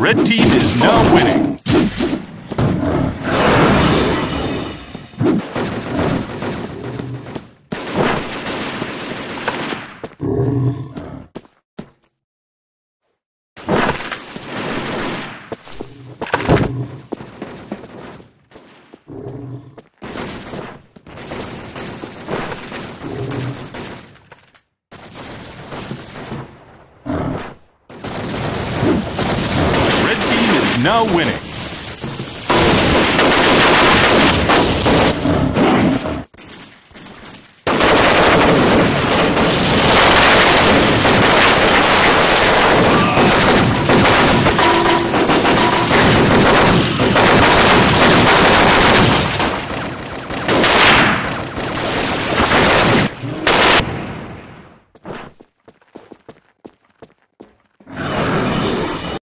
Red team is now winning team is now winning.